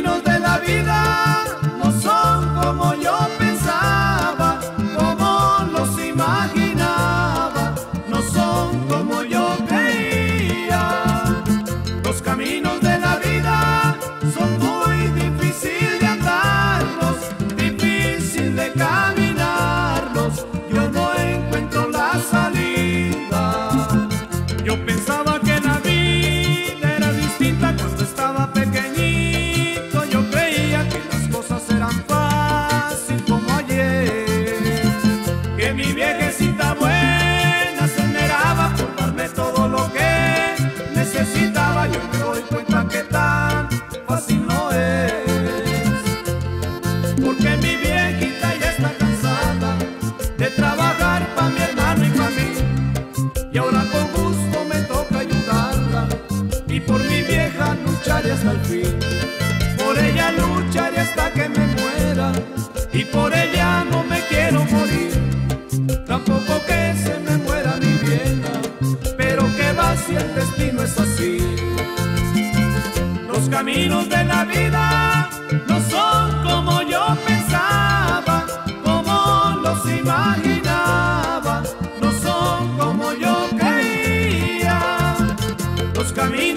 caminos Por ella lucharé hasta que me muera y por ella no me quiero morir. Tampoco que se me muera mi vieja, pero que va si el destino es así. Los caminos de la vida no son como yo pensaba, como los imaginaba, no son como yo creía. Los caminos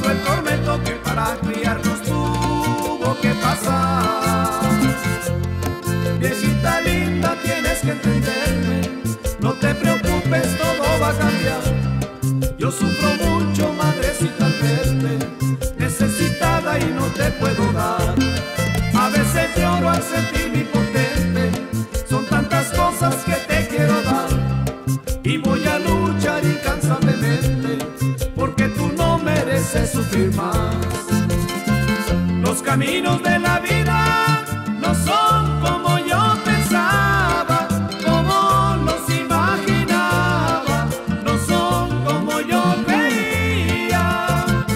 todo el tormento que para criarnos tuvo que pasar. Viejita linda, tienes que entenderme, no te preocupes, todo va a cambiar. Yo sufro mucho, madrecita, necesitada y no te puedo dar. A veces lloro al sentirme impotente, son tantas cosas que te quiero dar. Y voy a luchar Los caminos de la vida no son como yo pensaba, como los imaginaba, no son como yo veía.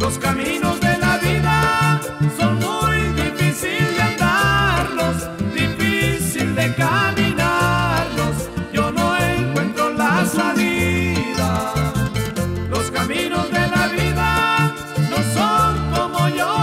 Los caminos de la vida son muy difícil de andarlos, difícil de caminar. como yo.